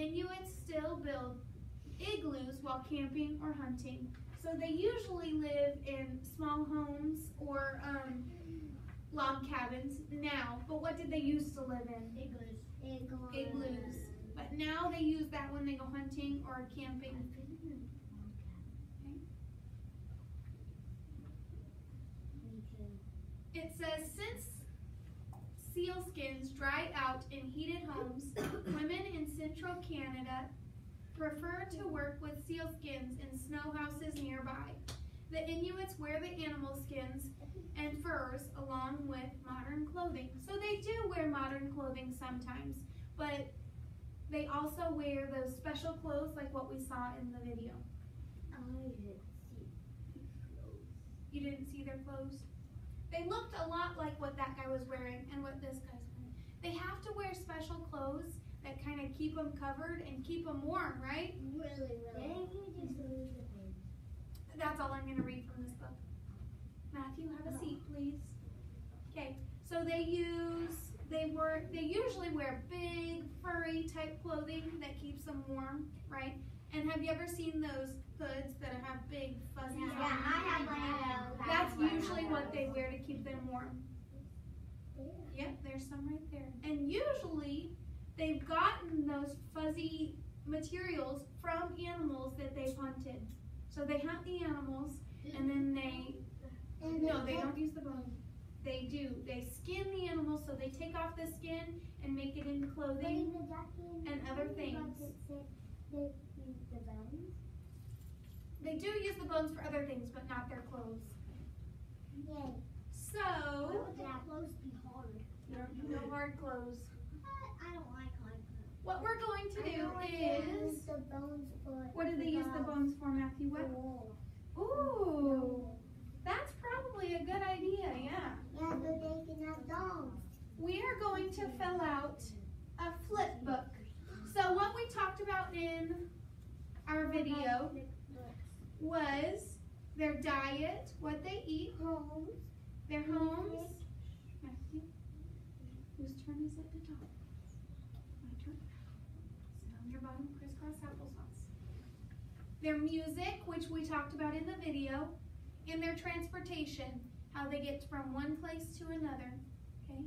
Inuits still build igloos while camping or hunting. So they usually live in small homes or um, log cabins now. But what did they used to live in? Igloos. Igloos. Igloos. But now they use that when they go hunting or camping. It says since seal skins dry out in heated homes, women in central Canada prefer to work with seal skins in snow houses nearby. The Inuits wear the animal skins and furs along with modern clothing. So they do wear modern clothing sometimes, but they also wear those special clothes like what we saw in the video. I didn't see clothes. You didn't see their clothes? They looked a lot like what that guy was wearing and what this guy's wearing. They have to wear special clothes that kind of keep them covered and keep them warm, right? Really, really. That's all I'm going to read from this book. Matthew, have a seat, please. Okay, so they use, they were, they usually wear big, furry type clothing that keeps them warm, right? And have you ever seen those hoods that have big fuzzy Yeah, I have one of those. That's usually what they wear to keep them warm. Yep, there's some right there. And usually they've gotten those fuzzy materials from animals that they've hunted. So they hunt the animals and then they, no, they don't use the bone. They do. They skin the animals, so they take off the skin and make it into clothing. and other things. They do use the bones for other things, but not their clothes. Yay. So, That clothes be hard. no hard clothes. I don't like hard clothes. What we're going to do know what they is, the bones for. what do they use the bones for, Matthew? What? Ooh, that's probably a good idea, yeah. Yeah, so they can have bones. We are going to fill out a flip book. So what we talked about in our video was their diet, what they eat, Homes. their homes. Matthew, whose turn is it to talk? Crisscross applesauce. Their music, which we talked about in the video, and their transportation, how they get from one place to another. Okay,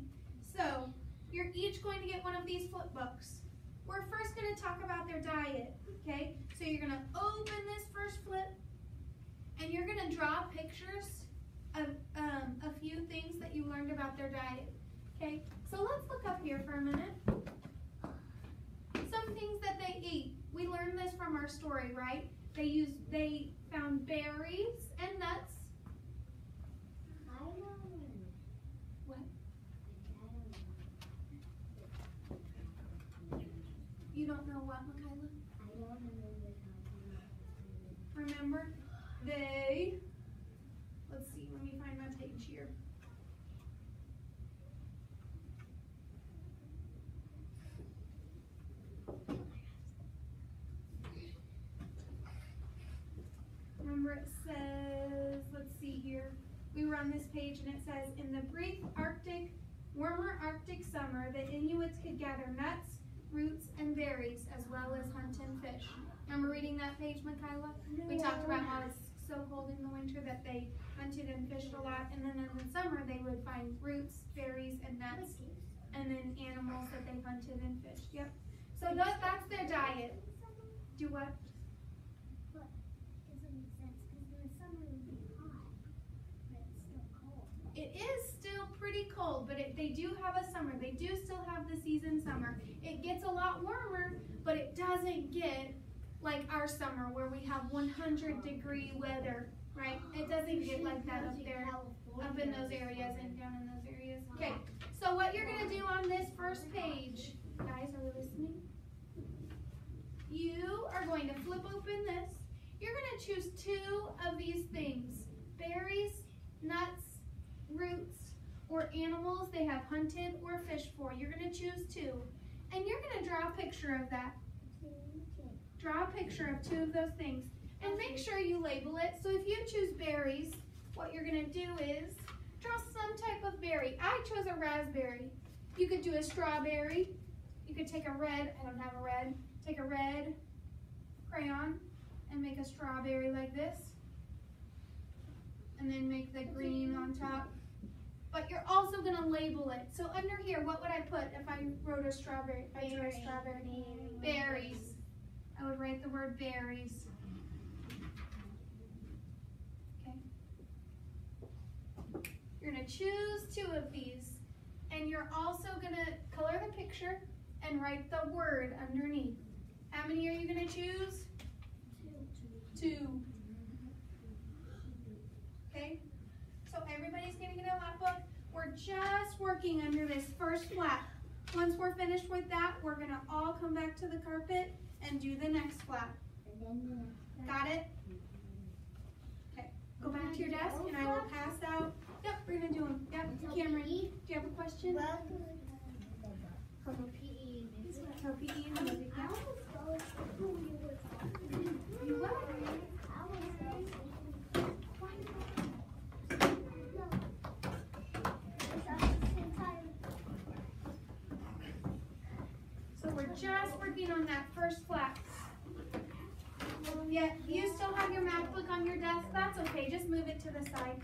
so you're each going to get one of these flip books. We're first going to talk about their diet. Okay, so you're going to open this first flip, and you're going to draw pictures of um, a few things that you learned about their diet. Okay, so let's look up here for a minute. Some things that they eat. We learned this from our story, right? They used they found berries and nuts. I don't know. What? I don't know. You don't know what, Michaela? I don't remember talking Remember? They let's see, let me find my page here. Remember it says, let's see here. We were on this page and it says, in the brief Arctic, warmer Arctic summer, the Inuits could gather nuts, roots, and berries, as well as hunt and fish. Remember reading that page, Michaela? We talked about how it's so cold in the winter that they hunted and fished a lot, and then in the summer they would find roots, berries, and nuts, and then animals that they hunted and fished. Yep. So that, that's their diet. Do what? Doesn't make sense because in the summer it would be hot, but it's still cold. It is still pretty cold, but it, they do have a summer. They do still have the season summer. It gets a lot warmer, but it doesn't get like our summer where we have 100 degree weather, right? It doesn't get like that up there, up in those areas and down in those areas. Okay, so what you're gonna do on this first page, guys, are we listening? You are going to flip open this. You're gonna choose two of these things, berries, nuts, roots, or animals they have hunted or fished for. You're going to choose two. And you're going to draw a picture of that. Draw a picture of two of those things. And make sure you label it. So if you choose berries, what you're going to do is draw some type of berry. I chose a raspberry. You could do a strawberry. You could take a red, I don't have a red, take a red crayon and make a strawberry like this. And then make the green on top. But you're also gonna label it. So under here, what would I put if I wrote a strawberry, if I drew a strawberry? Mm-hmm. Berries. I would write the word berries. Okay. You're gonna choose two of these. And you're also gonna color the picture and write the word underneath. How many are you gonna choose? Two. Okay? So everybody's gonna get a lap book. We're just working under this first flap. Once we're finished with that, we're gonna all come back to the carpet and do the next flap. Got it? Okay, go back to your desk and I will pass out. Yep, we're gonna do them. Yep, Cameron, do you have a question? Purple PE. Tell PE and music, I yeah? almost go to you were You what? I was So we're just working on that first flap. Yeah, you still have your math book on your desk? That's okay, just move it to the side.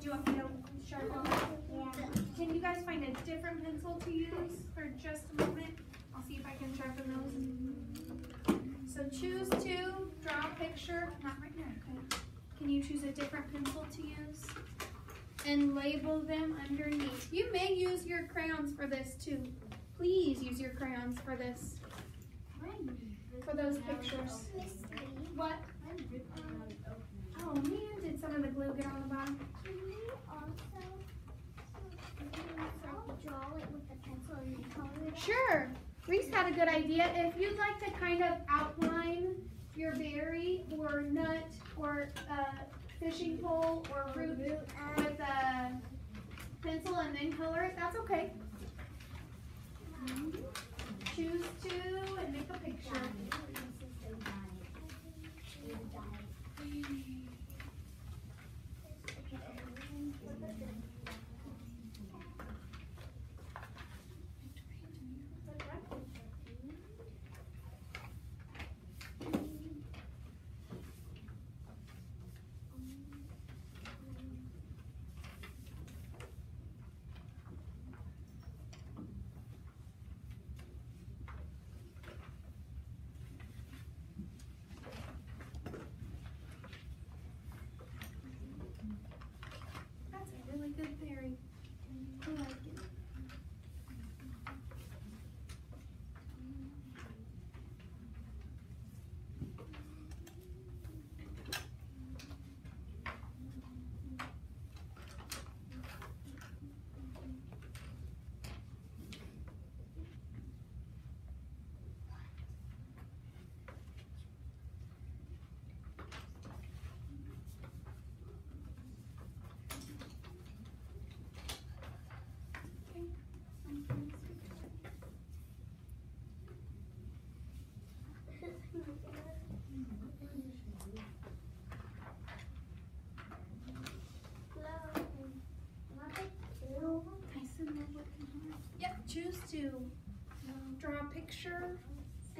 Do you want me to sharpen it? Can you guys find a different pencil to use for just a moment? I'll see if I can sharpen those. So choose to draw a picture, not right now, okay? Can you choose a different pencil to use? And label them underneath. You may use your crayons for this too. Please use your crayons for this, for those pictures. What? Oh man, did some of the glue get on the bottom? Can also draw it with pencil and color it? Sure. Reese had a good idea. If you'd like to kind of outline your berry or nut or uh, fishing pole or root with a pencil and then color it, that's okay. Choose two and make a picture. That's a really good berry. I like it. Tyson, we're working hard. Yep, choose to draw a picture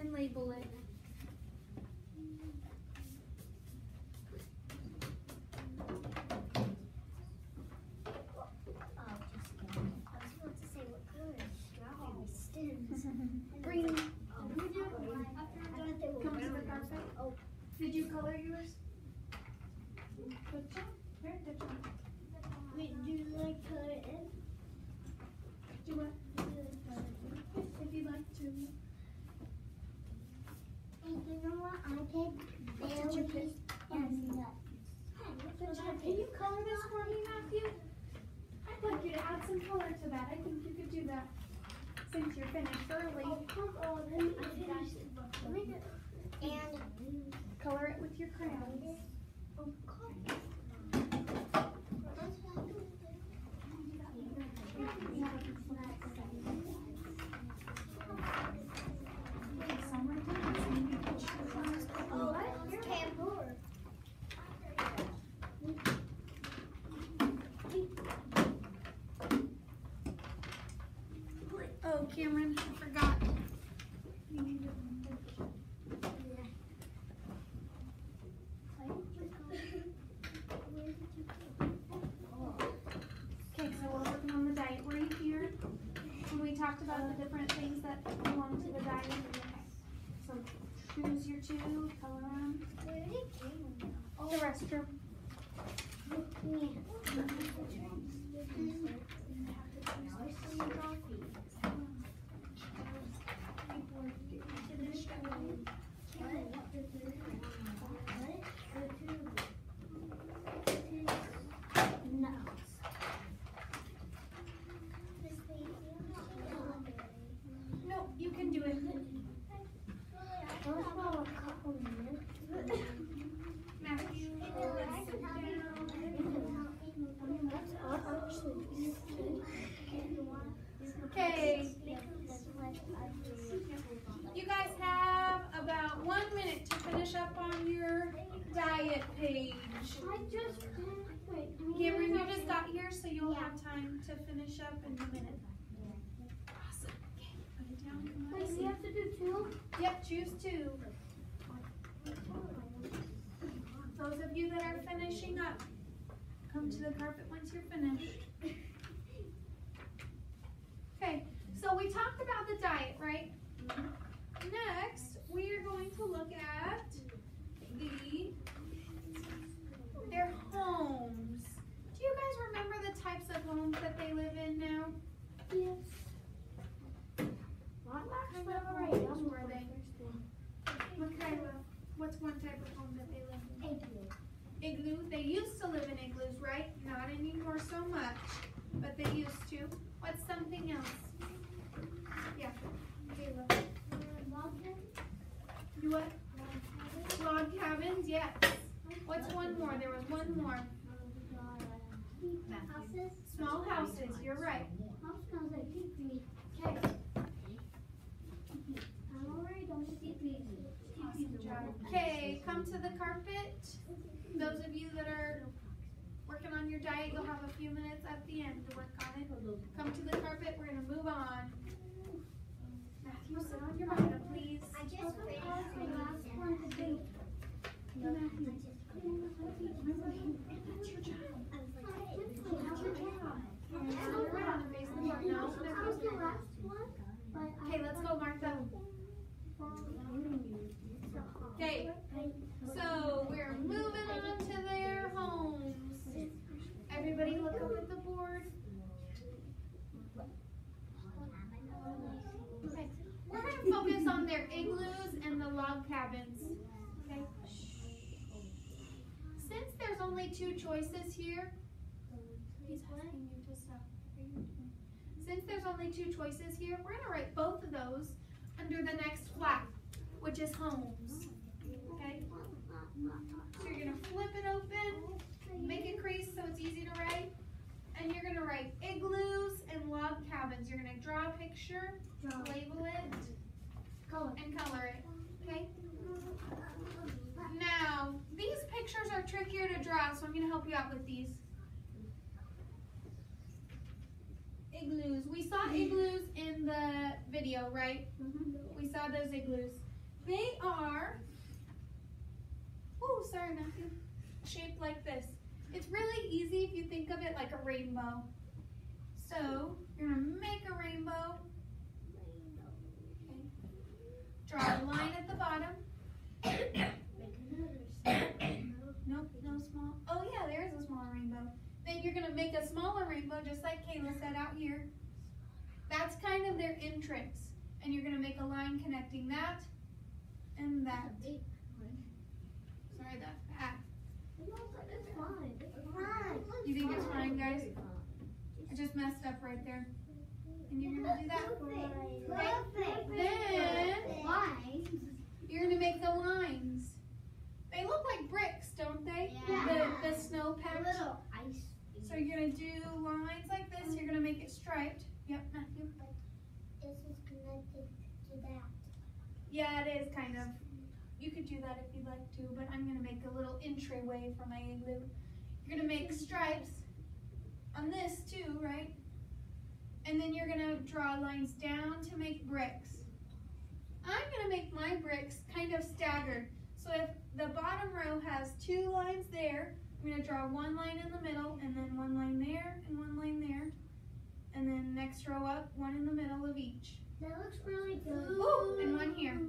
and label it. Green. Come to the carpet. Oh. Did you color yours? Good job. Very good job. Wait, do you like put it in? Do what? Do you like put it in? If you'd like to. Hey, you Can you color this for me, Matthew? I'd like you to add some color to that. I think you could do that since you're finished early. Oh, come on. Let me And Color it with your crayons. of course. Oh, it's tambour. Oh, Cameron, I forgot. choose your two, color them. The restroom. No, you can do it. Matthew, let's sit down. Okay, you guys have about one minute to finish up on your diet page. Cameron, you just got here, so you'll have time to finish up in a minute. Awesome. Okay, put it down. Come on, Wait, we have to do two? Yep, choose two. Those of you that are finishing up, come to the carpet once you're finished. Okay, so we talked about the diet, right? Mm-hmm. Next, we are going to look at the their homes. Do you guys remember the types of homes that they live in now? Yes. What homes were they? Michaela, what's one type of home that they live in? Igloo. Igloo? They used to live in igloos, right? Not anymore so much, but they used to. What's something else? Yeah. Kayla. You what? Log cabins, yes. What's one more? There was one more. Houses? Small houses, you're right. House smells like pee pee. Okay. I'm already done with pee pee. Awesome job. Okay, come to the carpet. Those of you that are working on your diet, you'll have a few minutes at the end to work on it. Come to the carpet, we're gonna move on. Matthew, sit on your bottom, please. I just the last one to do. Matthew. That's your job. That's your job. Turn around and face the board. No, there goes the last. Okay, let's go, Martha. Okay, so we're moving on to their homes. Everybody look up at the board. Okay, we're gonna focus on their igloos and the log cabins. Okay. Since there's only two choices here, he's asking you to stop. What are you doing? Since there's only two choices here, we're gonna write both of those under the next flap, which is homes. Okay? So you're gonna flip it open, make a crease so it's easy to write, and you're gonna write igloos and log cabins. You're gonna draw a picture, label it, Color. and color it. Okay? Now, these pictures are trickier to draw, so I'm gonna help you out with these. Igloos. We saw igloos in the video, right? Mm-hmm. We saw those igloos. They are, oh, sorry, Matthew, shaped like this. It's really easy if you think of it like a rainbow. So, you're gonna make a rainbow. Okay. Draw a line at the bottom. Nope, no small. Oh yeah, there is a smaller rainbow. Then you're gonna make a smaller rainbow, just like Kayla said out here. That's kind of their entrance. And you're gonna make a line connecting that and that. Sorry, that's bad. You think it's fine, guys? I just messed up right there. And you're gonna do that. Then you're gonna make the lines. They look like bricks, don't they? Yeah. The, the snow patch. So you're gonna do lines like this. You're gonna make it striped. Yep, Matthew. Yeah, it is kind of. You could do that if you'd like to, but I'm gonna make a little entryway for my igloo. You're gonna make stripes on this too, right? And then you're gonna draw lines down to make bricks. I'm gonna make my bricks kind of staggered. So if the bottom row has two lines there, I'm gonna draw one line in the middle and then one line there and one line there. And then next row up, one in the middle of each. That looks really good. And one here.